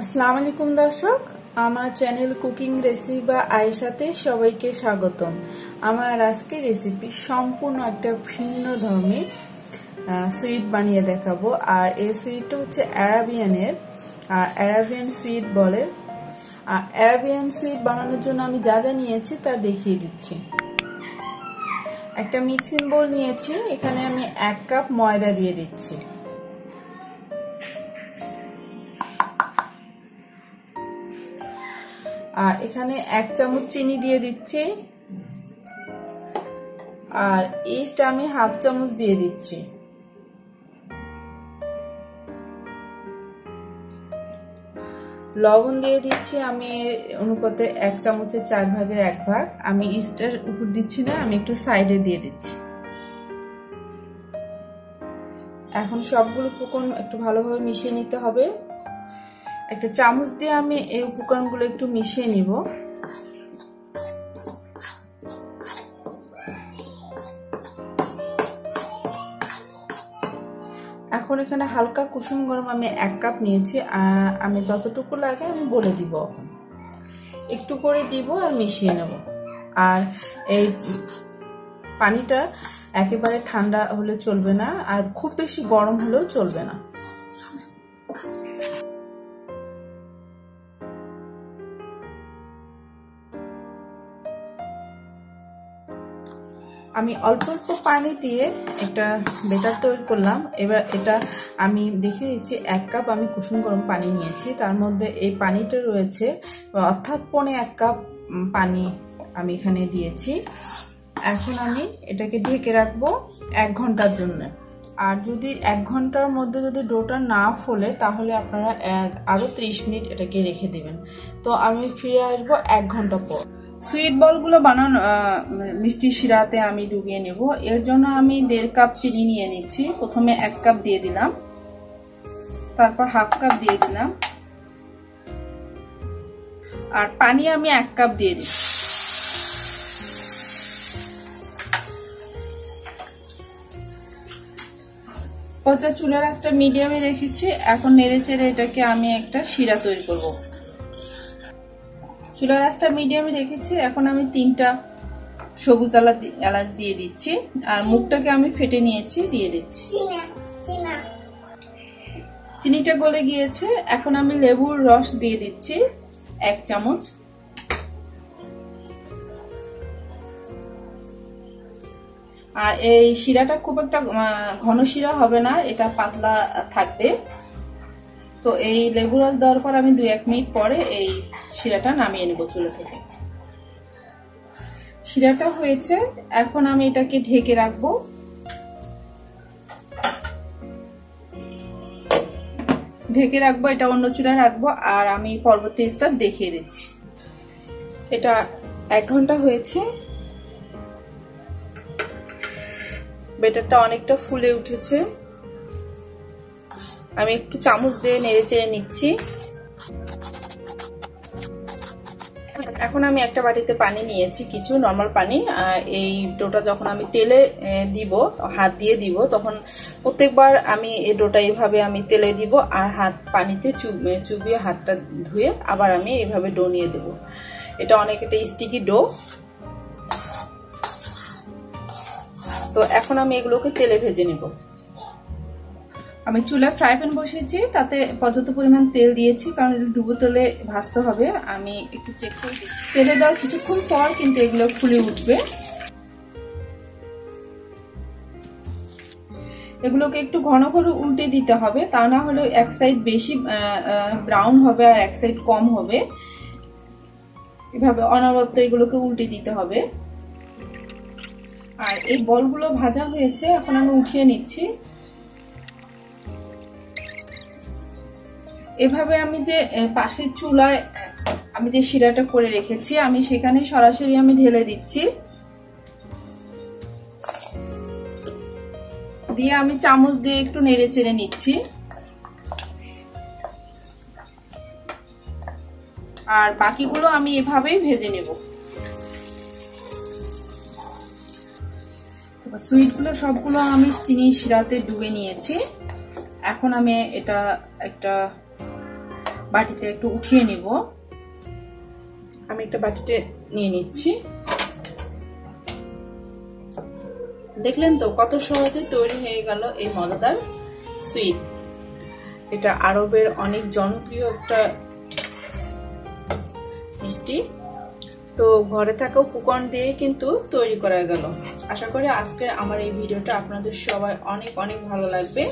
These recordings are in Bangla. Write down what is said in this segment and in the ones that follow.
আসসালামু আলাইকুম দর্শক, আমার চ্যানেল কুকিং রেসিপি বা আয়েশাতে সবাইকে স্বাগতম। আমার আজকে রেসিপি সম্পূর্ণ একটা ভিন্ন ধর্মের সুইট বানিয়ে দেখাবো। আর এই সুইটটা হচ্ছে অ্যারাবিয়ানের অ্যারাবিয়ান সুইট বলে। আর অ্যারাবিয়ান সুইট বানানোর জন্য আমি যা যা নিয়েছি তা দেখিয়ে দিচ্ছি। একটা মিক্সিং বোল নিয়েছি, এখানে আমি এক কাপ ময়দা দিয়ে দিচ্ছি। আর এখানে এক চামচ চিনি দিয়ে দিচ্ছি। আর ইস্ট আমি হাফ চামচ দিয়ে দিচ্ছি। লবণ দিয়ে দিচ্ছি আমি অনুপাতে এক চামচের চার ভাগের এক ভাগ। আমি ইস্টের উপর দিচ্ছি না, আমি একটু সাইডে দিয়ে দিচ্ছি। এখন সবগুলো উপকরণ একটু ভালোভাবে মিশিয়ে নিতে হবে। একটা চামচ দিয়ে আমি এই উপকরণগুলো একটু মিশিয়ে নিব। এখন এখানে হালকা কুসুম গরম আমি এক কাপ নিয়েছি আমি যতটুকু লাগে আমি বলে দিব একটু করে দিব আর মিশিয়ে নেব। আর এই পানিটা একেবারে ঠান্ডা হলে চলবে না, আর খুব বেশি গরম হলেও চলবে না। আমি অল্প অল্প পানি দিয়ে একটা বেটার তৈরি করলাম। এবার এটা আমি দেখে দিচ্ছি, এক কাপ আমি কুসুম গরম পানি নিয়েছি। তার মধ্যে এই পানিটা রয়েছে, অর্থাৎ পনে এক কাপ পানি আমি এখানে দিয়েছি। এখন আমি এটাকে ঢেকে রাখব এক ঘণ্টার জন্য। আর যদি এক ঘণ্টার মধ্যে যদি ডোটা না ফোলে, তাহলে আপনারা আরও ত্রিশ মিনিট এটাকে রেখে দেবেন। তো আমি ফিরে আসব এক ঘণ্টা পর। সুইট বলগুলো বানানো মিষ্টি শিরাতে আমি ডুবিয়ে নেব। এর জন্য আমি দেড় কাপ চিনি নিয়ে নিচ্ছি। প্রথমে এক কাপ দিয়ে দিলাম। তারপর হাফ কাপ দিয়ে দিলাম। আর পানি আমি এক কাপ দিয়ে দিচ্ছি পচা চুলার আঁচটা মিডিয়ামে রেখেছি। এখন নেড়ে চেড়ে এটাকে আমি একটা শিরা তৈরি করব। চুলার আঁচটা মিডিয়ামে রেখেছি এখন আমি তিনটা সবুজ আলা এলাচ দিয়ে দিচ্ছি আর মুখটাকে আমি ফেটে নিয়েছি দিয়ে দিচ্ছি। চিনিটা গলে গিয়েছে এখন আমি লেবুর রস দিয়ে দিচ্ছি এক চামচ। আর এই শিরাটা খুব একটা ঘন শিরা হবে না এটা পাতলা থাকবে। তো এই লেবু রস দেওয়ার পর আমি দুই এক মিনিট পরে এই শিরাটা নামিয়ে নেব চুলে থেকে। শিরাটা হয়েছে, এখন আমি এটাকে ঢেকে রাখব। ঢেকে রাখব, এটা অন্য চুলা রাখব, আর আমি পরবর্তী স্টেপ দেখিয়ে দিচ্ছি। এটা এক ঘণ্টা হয়েছে। বেটারটা অনেকটা ফুলে উঠেছে। আমি একটু চামচ দিয়ে নেড়ে চেড়ে নিচ্ছি। এখন আমি একটা বাটিতে পানি নিয়েছি, কিছু নর্মাল পানি এই ডোটা যখন আমি তেলে দিব, হাত দিয়ে দিব, তখন প্রত্যেকবার আমি এই ডোটা এইভাবে আমি তেলে দিব আর হাত, পানিতে চুবিয়ে হাতটা ধুয়ে আবার আমি এইভাবে ডো নিয়ে দেব। এটা অনেক একটা স্টিকি ডো। তো এখন আমি এগুলোকে তেলে ভেজে নেব। আমি চুলায় ফ্রাই প্যান বসিয়েছি, তাতে পর্যাপ্ত পরিমাণ তেল দিয়েছি, কারণ ডুবো তেলে ভাজতে হবে। আমি একটু চেক করে তেলে দেওয়ার কিছুক্ষণ পর কিন্তু এগুলো ফুলে উঠবে। এগুলোকে একটু ঘন ঘন উল্টে দিতে হবে, তা না হলে এক সাইড বেশি ব্রাউন হবে আর এক সাইড কম হবে। এভাবে অনবরত এগুলোকে উল্টে দিতে হবে। আর এই বলগুলো ভাজা হয়েছে, এখন আমি উঠিয়ে নিচ্ছি। এভাবে আমি যে পাশের চুলায়, আমি যে শিরাটা করে রেখেছি, আমি সেখানে সরাসরি আমি ঢেলে দিচ্ছি। দিয়ে আমি চামচ দিয়ে একটু নেড়ে চেড়ে নিচ্ছি। আর বাকিগুলো আমি এভাবেই ভেজে নেব। সুইটগুলো সবগুলো আমি চিনি শিরাতে ডুবে নিয়েছি। এখন আমি এটা একটা বাটিতে একটু উঠিয়ে নিব। আমি একটা বাটিতে নিয়ে নিচ্ছি। দেখলেন তো কত সহজে তৈরি হয়ে গেল এই মজাদার সুইট। এটা আরবের অনেক জনপ্রিয় একটা মিষ্টি। তো ঘরে থাকা উপকরণ দিয়ে কিন্তু তৈরি করা গেল। আশা করি আজকে আমার এই ভিডিওটা আপনাদের সবাই অনেক অনেক ভালো লাগবে।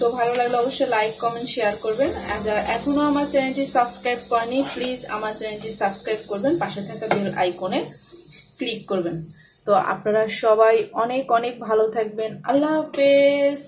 তো ভালো লাগলে অবশ্যই লাইক কমেন্ট শেয়ার করবেন। আর যারা এখনও আমার চ্যানেলটি সাবস্ক্রাইব করেনি প্লিজ আমার চ্যানেলটি সাবস্ক্রাইব করবেন। পাশে থাকা বেল আইকনে ক্লিক করবেন। তো আপনারা সবাই অনেক অনেক ভালো থাকবেন। আল্লাহ হাফেজ!